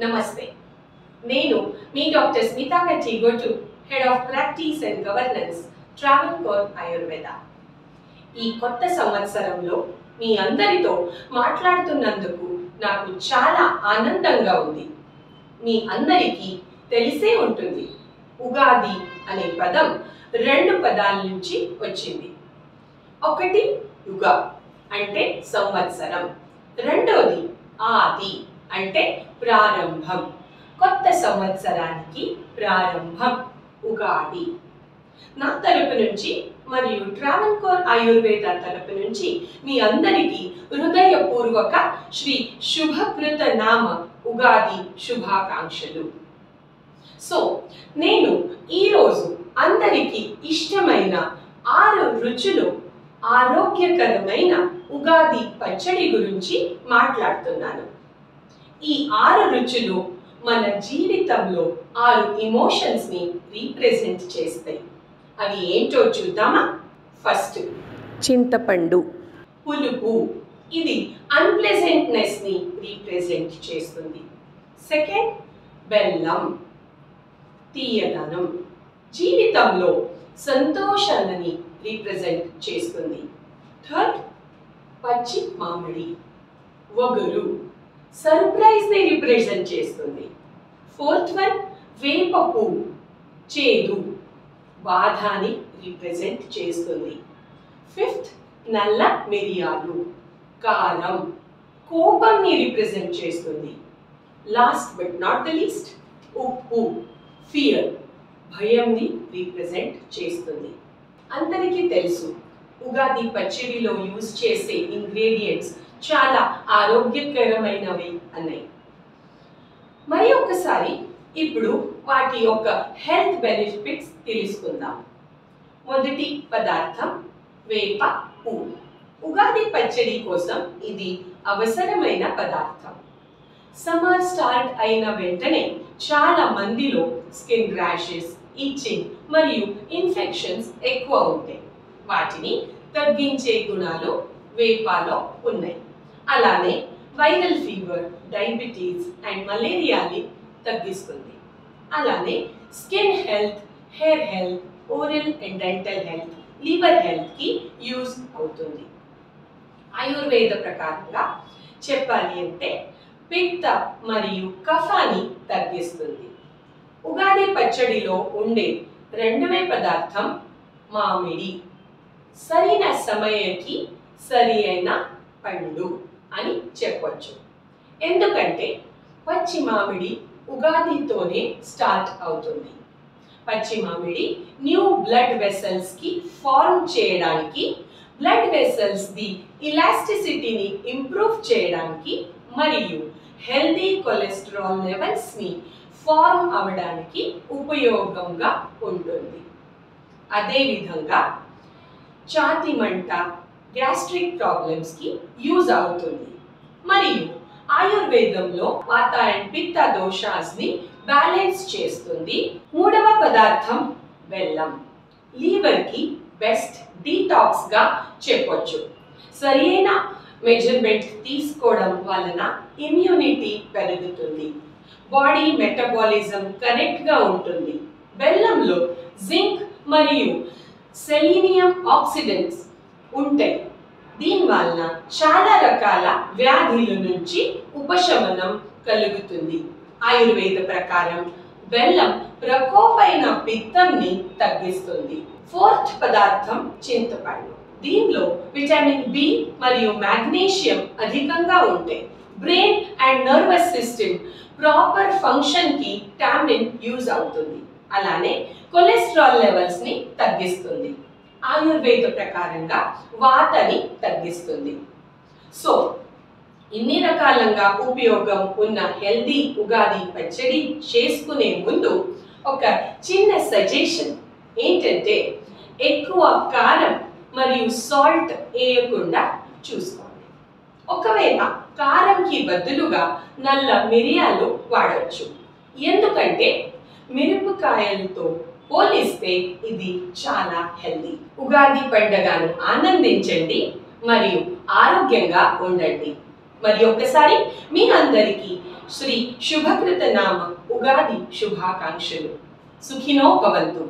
నమస్తే. నేను మీ డాక్టర్ స్మితా కచ్చి గొట్టు head of practice and governance Travancore Ayurveda. ఈ కొత్త సంవత్సరంలో మీ అందరితో మాట్లాడుతున్నందుకు నాకు చాలా ఆనందంగా ఉంది. మీ అందరికీ తెలిసే ఉంటుంది ఉగాది అనే పదం రెండు పదాల నుంచి వచ్చింది. ఒకటి యుగ అంటే సంవత్సరం. రెండోది ఆది. అంటే ప్రారంభం. కొత్త సంవత్సరానికి ప్రారంభం. ఉగాది. నా తరపు నుంచి మరియు ట్రావెల్ కోర్ ఆయుర్వేద తరపు నుంచి మీ అందరికీ హృదయపూర్వక శ్రీ శుభకృత నామ ఉగాది శుభాకాంక్షలు. సో నేను ఈరోజు అందరికీ ఇష్టమైన ఆరు రుచులు ఆరోగ్యకరమైన ఉగాది పచ్చడి గురించి మాట్లాడుతున్నాను. ఈ ఆరు రుచులు మన జీవితంలో ఆరు ఇమోషన్స్ని రీప్రజెంట్ చేస్తాయి. అవి ఏంటో చూద్దామా? ఫస్ట్ చింతపండు. పులుపు. ఇది అన్ప్లెజెంట్నెస్ని రీప్రజెంట్ చేస్తుంది. సెకండ్ బెల్లం. తీయదనం. జీవితంలో సంతోషాలని రీప్రజెంట్ చేస్తుంది. థర్డ్ పచ్చి మామిడి. వగరు. సర్ప్రైజ్ని రిప్రజెంట్ చేస్తుంది. ఫోర్త్ వన్ వేప పువ్వు చేదు బాధాని రిప్రజెంట్ చేస్తుంది. ఫిఫ్త్ నల్ల మిరియాలు కారం కోపంని రిప్రజెంట్ చేస్తుంది. Last but not the least ఉప్పు ఫియర్ భయంని రిప్రజెంట్ చేస్తుంది. అందరికీ తెలుసు ఉగాది పచ్చడిలో యూజ్ చేసే ఇంగ్రీడియంట్స్ చాలా ఆరోగ్యకరమైనవి అన్నాయి. మరి ఒకసారి ఇప్పుడు వాటి యొక్క హెల్త్ బెనిఫిట్స్ తెలుసుకుందాం. మొదటి పదార్థం వేప పువ్వు ఉగాది పచ్చడి కోసం ఇది అవసరమైన పదార్థం. సమ్మర్ స్టార్ట్ అయిన వెంటనే చాలా మందిలో స్కిన్ ర్యాషెస్ ఇచ్చింగ్ మరియు ఇన్ఫెక్షన్స్ ఎక్కువ ఉంటాయి. వాటిని తగ్గించే గుణాలు వేపాలో ఉన్నాయి. అలానే వైరల్ ఫీవర్ డయాబెటీస్ అండ్ మలేరియాని తగ్గిస్తుంది. అలానే skin health hair health oral and dental health liver హెల్త్కి యూజ్ అవుతుంది. ఆయుర్వేద ప్రకారంగా చెప్పాలి అంటే పిత్త మరియు కఫాని తగ్గిస్తుంది. ఉగాది పచ్చడిలో ఉండే రెండవ పదార్థం మామిడి. సరైన సమయానికి సరి అయిన పండు. అని చెప్పొచ్చు. ఎందుకంటే పచ్చి మామిడి ఉగాదితోనే స్టార్ట్ అవుతుంది. పచ్చి మామిడి న్యూ బ్లడ్ వెసల్స్కి ఫార్మ్ చేయడానికి బ్లడ్ వెసల్స్ ది ఇలాస్టిసిటీని ఇంప్రూవ్ చేయడానికి మరియు హెల్దీ కొలెస్ట్రాల్ లెవెల్స్ని ఫార్మ్ అవడానికి ఉపయోగంగా ఉంటుంది. అదేవిధంగా ఛాతి మంట గ్యాస్ట్రిక్ ప్రాబ్లమ్స్కి యూజ్ అవుతుంది. మరియు ఆయుర్వేదంలో వాత అండ్ పిత్త దోషాస్ని బ్యాలెన్స్ చేస్తుంది. మూడవ పదార్థం బెల్లం. లీవర్కి బెస్ట్ డీటాక్స్గా చెప్పొచ్చు. సరైన మెజర్మెంట్ తీసుకోవడం వలన ఇమ్యూనిటీ పెరుగుతుంది. బాడీ మెటబాలిజం కరెక్ట్గా ఉంటుంది. బెల్లంలో జింక్ మరియు సెలీనియం ఆక్సిడెంట్స్ ఉంటాయి. దీనివలన చాలా రకాల వ్యాధుల నుంచి ఉపశమనం కలుగుతుంది. ఆయుర్వేద ప్రకారం బెల్లం ప్రకోపైన పిత్తంని తగ్గిస్తుంది. ఫోర్త్ పదార్థం చింతపండు. దీనిలో విటమిన్ బి మరియు మాగ్నీషియం అధికంగా ఉంటాయి brain and nervous system proper ఫంక్షన్కి టామిన్ యూజ్ అవుతుంది. అలానే కొలెస్ట్రాల్ లెవెల్స్ని తగ్గిస్తుంది. ఆయుర్వేద ప్రకారంగా వాతని తగ్గిస్తుంది. సో ఇన్ని రకాలంగా ఉపయోగం ఉన్న హెల్దీ ఉగాది పచ్చడి చేసుకునే ముందు ఒక చిన్న సజెషన్ ఏంటంటే ఎక్కువ కారం మరియు సాల్ట్ వేయకుండా చూసుకోండి. ఒకవేళ కారంకి బదులుగా నల్ల మిరియాలు వాడచ్చు. ఎందుకంటే మిరపకాయలతో పోలిస్తే ఇది చాలా హెల్దీ ఉగాది పండుగను ఆనందించండి మరియు ఆరోగ్యంగా ఉండండి. మరి ఒక్కసారి మీ అందరికీ శ్రీ శుభకృత నామ ఉగాది శుభాకాంక్షలు. సుఖినో భవంతు.